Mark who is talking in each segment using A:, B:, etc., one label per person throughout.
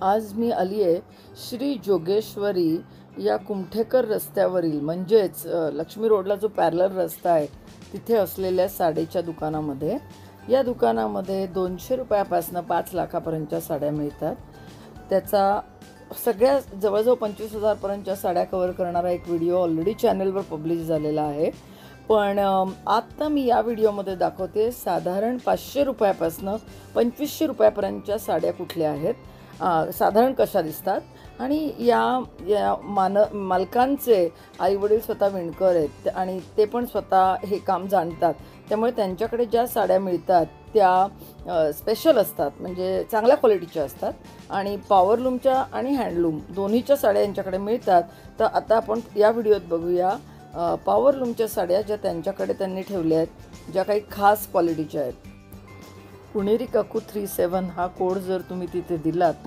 A: आज मी आली आहे श्री जोगेश्वरी या कुमठेकर रस्त्यावरील म्हणजेच लक्ष्मी रोडला जो पॅरलर रस्ता आहे तिथे असलेल्या साडीच्या दुकानामध्ये. या दुकानामध्ये दोनशे रुपयापासून पाच लाखापर्यंतच्या साड्या मिळतात. त्याचा सगळ्या जवळजवळ पंचवीस हजारपर्यंतच्या साड्या कवर करणारा एक व्हिडिओ ऑलरेडी चॅनलवर पब्लिश झालेला आहे. पण आत्ता मी या व्हिडिओमध्ये दाखवते साधारण पाचशे रुपयापासनं पंचवीसशे रुपयापर्यंतच्या साड्या कुठल्या आहेत. साधारण कशा दिसतात? आणि या या मान मालकांचे आईवडील स्वतः विणकर आहेत आणि ते पण स्वतः हे काम जाणतात. त्यामुळे त्यांच्याकडे ज्या साड्या मिळतात त्या स्पेशल असतात. म्हणजे चांगल्या क्वालिटीच्या असतात. आणि पॉवरलूमच्या आणि हँडलूम दोन्हीच्या साड्या यांच्याकडे मिळतात. तर आता आपण या व्हिडिओत बघूया पॉवरलूमच्या साड्या ज्या त्यांच्याकडे त्यांनी ठेवल्या आहेत ज्या काही खास क्वालिटीच्या आहेत. पुणेरी काकू थ्री सेवन हा कोड जर तुम्ही तिथे दिलात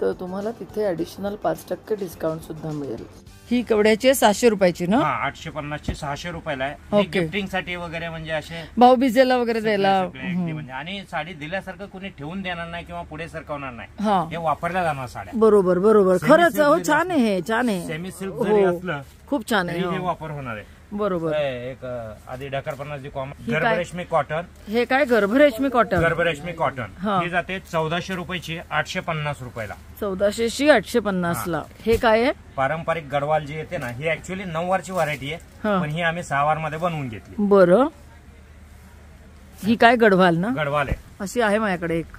A: तर तुम्हाला तिथे ॲडिशनल पाच टक्के डिस्काउंटसुद्धा मिळेल. ही कवड्याची आहे सहाशे रुपयाची ना?
B: हा आठशे पन्नासची सहाशे रुपयाला आहे.
A: ओके.
B: गिफ्टिंगसाठी वगैरे म्हणजे असे
A: भाऊ बिजेला वगैरे द्यायला.
B: सगळे अगदी म्हणजे आणि साडी दिल्यासारखं कुणी ठेवून देणार नाही किंवा पुढे सरकवणार नाही.
A: हा.
B: हे वापरल्या जाणार साड्या.
A: बरोबर बरोबर. खरंच हो छान आहे हे छान आहे.
B: सेमी सिल्क जरी
A: हो.
B: असलं
A: खूप छान
B: तरी
A: आहे
B: हे
A: हो.
B: वापर होणार आहे.
A: बरोबर.
B: हे एक अं, आधी डकर पन्नास कॉमन
A: ही काय?
B: गर्भरेशमी कॉटन.
A: हे काय? गर्भरेशमी कॉटन.
B: गर्भरेशमी कॉटन.
A: हा.
B: ही जाते चौदाशे रुपयाची आठशे पन्नास रुपयाला.
A: चौदाशे शी आठशे पन्नास ला हे काय आहे?
B: पारंपरिक गडवाल जी येते ना ही ऍक्च्युली नऊ वारची व्हरायटी आहे. पण ही आम्ही सहा वारमध्ये बनवून घेतली.
A: बरं. ही काय गढवाल ना?
B: गडवाल आहे.
A: अशी आहे माझ्याकडे एक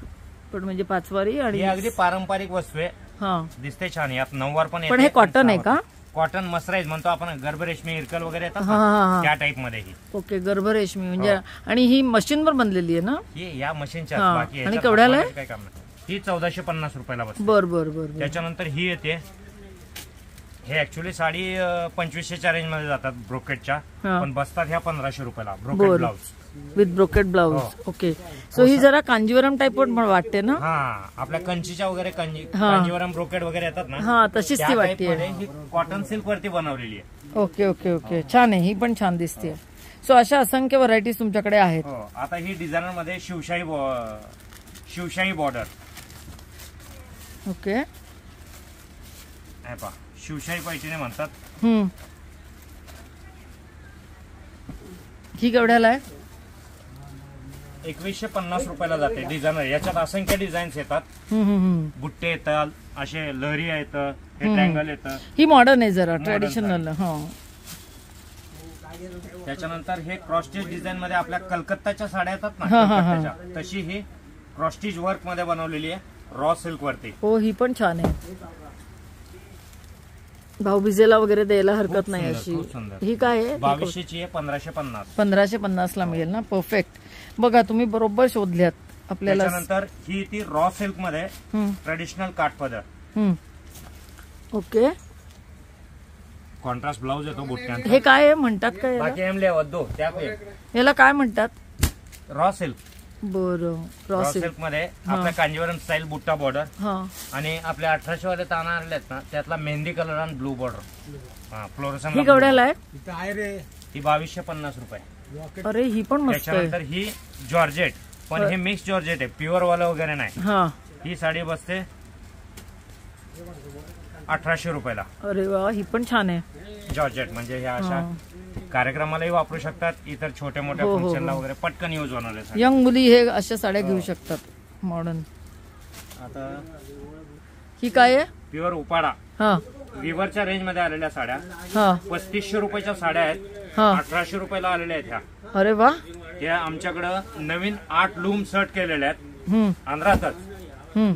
A: पण म्हणजे पाचवारी आणि
B: ही अगदी पारंपरिक वस्तू आहे.
A: हा.
B: दिसते छान यात नऊवार पण
A: पण हे cotton आहे का?
B: कॉटन मसराईज म्हणतो आपण गर्भरेशमी इरकल वगैरे येतात
A: हा, हा, हा.
B: ना, त्या टाईपमध्ये ही
A: ओके गर्भरेशमी म्हणजे आणि ही मशीनवर बनलेली आहे ना
B: ही या मशीनच्या
A: हा.
B: बाकी
A: आणि
B: याच्यात
A: केवढ्याला आहे?
B: हातमागायचं काही काम नाही ही चौदाशे पन्नास रुपयाला बसते
A: बर बर बर बर.
B: त्याच्यानंतर ही येते हे ऍक्च्युली साडी अं, पंचवीसशेच्या रेंजमध्ये जातात ब्रोकेटच्या
A: हा.
B: पण बसतात ह्या पंधराशे रुपयाला ब्रोकेट
A: बरं.
B: ब्लाउज
A: विथ ब्रोकेट ब्लाउज
B: हो.
A: ओके सो ही जरा कांजीवरम टाईप पण वाटते ना?
B: हा आपल्या कंचीच्या वगैरे कंजी
A: हा.
B: कांजीवरम ब्रोकेट वगैरे येतात ना
A: हा तशीच ती वाटते.
B: ही कॉटन सिल्क वरती बनवलेली आहे.
A: ओके ओके ओके छान आहे ही पण छान दिसते. सो अशा असंख्य व्हरायटीज तुमच्याकडे आहेत.
B: हो आता ही डिझायनरमध्ये शिवशाही शिवशाही बॉर्डर
A: ओके
B: हे शिवशाही पैठणी म्हणतात.
A: ही केवढ्याला आहे?
B: एकवीसशे पन्नास रुपयाला जाते डिझायनर. याच्यात असंख्य डिझाईन्स येतात. बुट्टे येतात असे लहरी येतं हे ट्रँगल येतं.
A: ही मॉडर्न आहे जरा ट्रेडिशनल हा.
B: त्याच्यानंतर हे क्रॉस्टिच डिझाईन मध्ये आपल्या कलकत्ताच्या साड्या येतात ना तशी ही क्रॉस्टिच वर्कमध्ये बनवलेली आहे रॉ सिल्क वरती.
A: हो ही पण छान आहे. भाऊबीजेला वगैरे द्यायला हरकत नाही अशी. ही काय आहे?
B: बावीसशेची आहे पंधराशे पन्नास.
A: पंधराशे पन्नास ला मिळेल ना? परफेक्ट बघा तुम्ही बरोबर शोधल्यात आपल्याला.
B: त्याच्यानंतर ही ती रॉ
A: सिल्कमध्ये
B: ट्रेडिशनल काठपदर.
A: हम्म. ओके.
B: कॉन्ट्रास्ट ब्लाऊज येतो बुट्ट्यांचा.
A: हे काय आहे? म्हणतात काय याला?
B: बाकी एम दो त्या
A: याला काय म्हणतात?
B: रॉ सिल्क
A: बरं
B: रॉ सिल्कमध्ये आपल्या कांजीवरम स्टाईल बुट्टा बॉर्डर
A: हा.
B: आणि आपल्या अठराशे वाले ताना आणले आहेत ना त्यातला मेहंदी कलर आणि ब्लू बॉर्डर हा फ्लोरसन
A: ही केवढ्याला आहे?
B: ही बावीसशे पन्नास रुपये.
A: अरे ही पण मस्त आहे.
B: त्याच्यानंतर ही जॉर्जेट. पण हे मिक्स जॉर्जेट आहे. प्युअर वाला वगैरे नाही.
A: हा.
B: ही साडी बसते अठराशे रुपयाला.
A: अरे वा ही पण छान आहे.
B: जॉर्जेट म्हणजे ह्या अशा कार्यक्रमालाही वापरू शकतात. इतर छोट्या मोठ्या
A: हो, हो,
B: फंक्शनला वगैरे पटकन यूज होणार आहे
A: यंग मुली हे अशा साड्या घेऊ शकतात मॉडर्न
B: आता
A: ही काय आहे?
B: प्युअर उपाडा.
A: हा.
B: विवरच्या रेंजमध्ये आलेल्या साड्या.
A: हा.
B: पस्तीसशे रुपयाच्या साड्या आहेत.
A: हा.
B: अठराशे रुपयाला आलेल्या आहेत ह्या.
A: अरे वा.
B: त्या आमच्याकडं नवीन आठ लूम सर्ट केलेल्या आहेत.
A: हम्म.
B: आंध्रातच.
A: हम्म.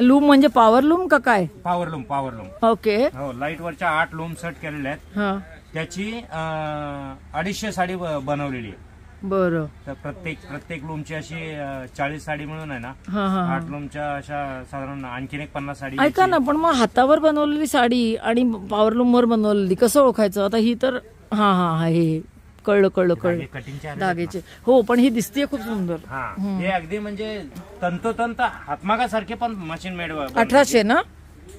A: लूम म्हणजे पॉवर लूम का काय?
B: Power loom power loom
A: okay.
B: हो लाइट वरच्या आठ लूम सर्ट केलेल्या आहेत.
A: हा.
B: त्याची अं, अडीचशे साडी ब- बनवलेली आहे.
A: बरं.
B: तर प्रत्येक प्रत्येक लूमची अशी अं, चाळीस साडी मिळून आहे ना
A: हा हा हा.
B: आठ लूमच्या अशा साधारण आणखीन एक पन्नास साडी
A: ऐका ना पण मग हातावर बनवलेली साडी आणि पॉवरलूम वर बनवलेली कसं ओळखायचं? आता ही तर हा हा हा हे कळलं कळलं कळलं.
B: कटिंगच्या
A: धाग्याचे हो पण ही दिसतीये खूप सुंदर.
B: हा हे अगदी म्हणजे तंतोतंत हातमागासारखे पण मशीन मेड
A: अठराशे ना?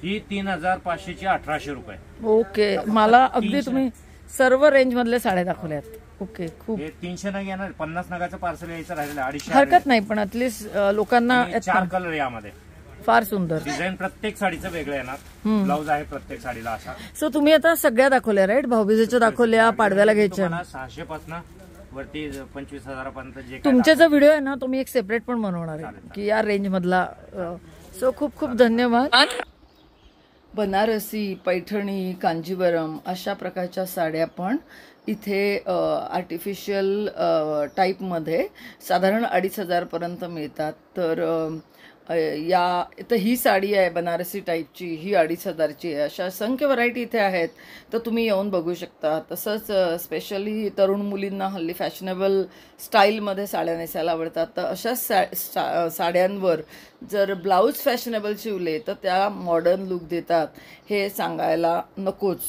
B: ही तीन हजार पाचशेची अठराशे रुपये.
A: ओके. मला अगदी तुम्ही सर्व रेंज मधल्या साड्या दाखवल्यात. ओके खूप.
B: हे तीनशे नग येणार पन्नास नगाचं पार्सल यायचं राहिलेलं अडीचशे
A: हरकत नाही पण ॲटलिस्ट लोकांना
B: चार कलर यामध्ये.
A: फार सुंदर.
B: डिझाईन प्रत्येक साडीचं वेगळं येणार ब्लाऊज आहे प्रत्येक साडीला असा.
A: सो तुम्ही आता सगळ्या दाखवल्या राईट भाऊबीजेच्या दाखवल्या पाडव्याला घ्यायच्या.
B: सहाशे पासन वरती पंचवीस हजारापर्यंत
A: तुमचा जो व्हिडिओ आहे ना तो मी एक सेपरेट पण बनवणार आहे. की या रेंज मधला सो खूप खूप धन्यवाद. बनारसी पैठणी कांजीवरम अशा प्रकारच्या साड्या पण इथे आर्टिफिशियल टाईपमध्ये साधारण अडीच हजारपर्यंत मिळतात. तर या तर ही साडी आहे बनारसी टाईपची ही अडीच हजारची आहे. अशा असंख्य व्हरायटी इथे आहेत. तर तुम्ही येऊन बघू शकता. तसंच स्पेशली तरुण मुलींना हल्ली फॅशनेबल स्टाईलमध्ये साड्या नेसायला आवडतात. तर अशा सा सा- साड्यांवर जर ब्लाऊज फॅशनेबल शिवले तर त्या मॉडर्न लुक देतात. हे सांगायला नकोच.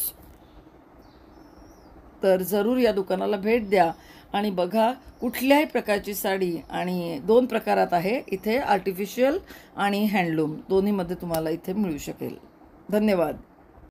A: तर जरूर या दुकानाला भेट द्या. आणि बघा कुठल्याही प्रकारची साडी आणि दोन प्रकारात आहे. इथे आर्टिफिशियल आणि हँडलूम दोन्हीमध्ये तुम्हाला इथे मिळू शकेल. धन्यवाद.